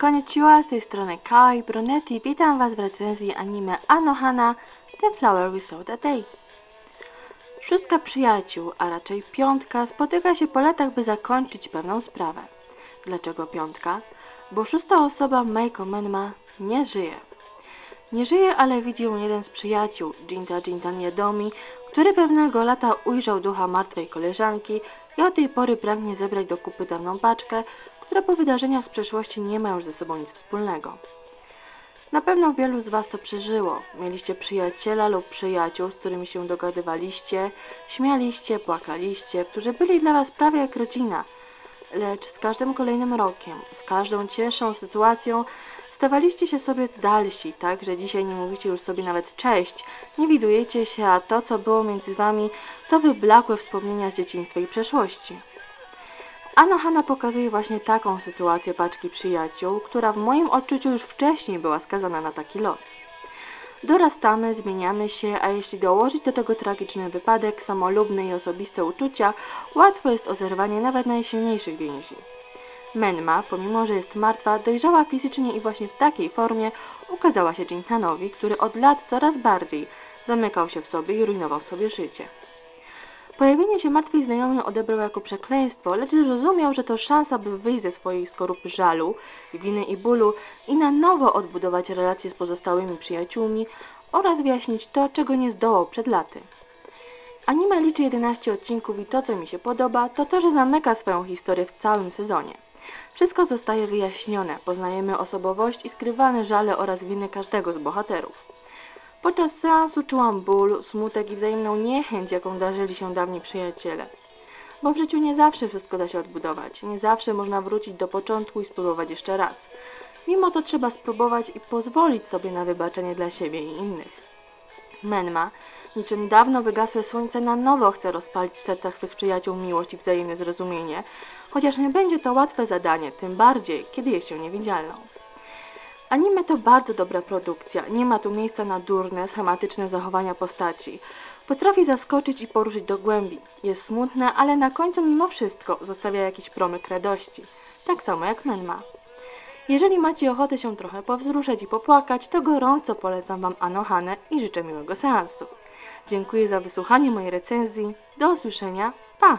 Konnichiwa, z tej strony Kai Brunetti. Witam Was w recenzji anime Anohana The Flower We Saw That Day. Szóstka przyjaciół, a raczej piątka, spotyka się po latach, by zakończyć pewną sprawę. Dlaczego piątka? Bo szósta osoba, Meiko Menma, nie żyje. Nie żyje, ale widzi ją jeden z przyjaciół, Jinta Jinta Niedomi, który pewnego lata ujrzał ducha martwej koleżanki i od tej pory pragnie zebrać do kupy dawną paczkę, która po wydarzeniach z przeszłości nie ma już ze sobą nic wspólnego. Na pewno wielu z Was to przeżyło. Mieliście przyjaciela lub przyjaciół, z którymi się dogadywaliście, śmialiście, płakaliście, którzy byli dla Was prawie jak rodzina. Lecz z każdym kolejnym rokiem, z każdą cięższą sytuacją stawaliście się sobie dalsi, tak, że dzisiaj nie mówicie już sobie nawet cześć, nie widujecie się, a to, co było między Wami, to wyblakłe wspomnienia z dzieciństwa i przeszłości. Anohana pokazuje właśnie taką sytuację paczki przyjaciół, która w moim odczuciu już wcześniej była skazana na taki los. Dorastamy, zmieniamy się, a jeśli dołożyć do tego tragiczny wypadek, samolubne i osobiste uczucia, łatwo jest o zerwanie nawet najsilniejszych więzi. Menma, pomimo że jest martwa, dojrzała fizycznie i właśnie w takiej formie ukazała się Jintanowi, który od lat coraz bardziej zamykał się w sobie i rujnował sobie życie. Pojawienie się martwej znajomej odebrał jako przekleństwo, lecz zrozumiał, że to szansa, by wyjść ze swojej skorupy żalu, winy i bólu i na nowo odbudować relacje z pozostałymi przyjaciółmi oraz wyjaśnić to, czego nie zdołał przed laty. Anime liczy 11 odcinków i to, co mi się podoba, to to, że zamyka swoją historię w całym sezonie. Wszystko zostaje wyjaśnione, poznajemy osobowość i skrywane żale oraz winy każdego z bohaterów. Podczas seansu czułam ból, smutek i wzajemną niechęć, jaką darzyli się dawni przyjaciele. Bo w życiu nie zawsze wszystko da się odbudować, nie zawsze można wrócić do początku i spróbować jeszcze raz. Mimo to trzeba spróbować i pozwolić sobie na wybaczenie dla siebie i innych. Menma, niczym dawno wygasłe słońce, na nowo chce rozpalić w sercach swych przyjaciół miłość i wzajemne zrozumienie, chociaż nie będzie to łatwe zadanie, tym bardziej, kiedy jest się niewidzialną. Anime to bardzo dobra produkcja, nie ma tu miejsca na durne, schematyczne zachowania postaci. Potrafi zaskoczyć i poruszyć do głębi. Jest smutne, ale na końcu mimo wszystko zostawia jakiś promyk radości. Tak samo jak Menma. Jeżeli macie ochotę się trochę powzruszać i popłakać, to gorąco polecam Wam Anohane i życzę miłego seansu. Dziękuję za wysłuchanie mojej recenzji. Do usłyszenia. Pa!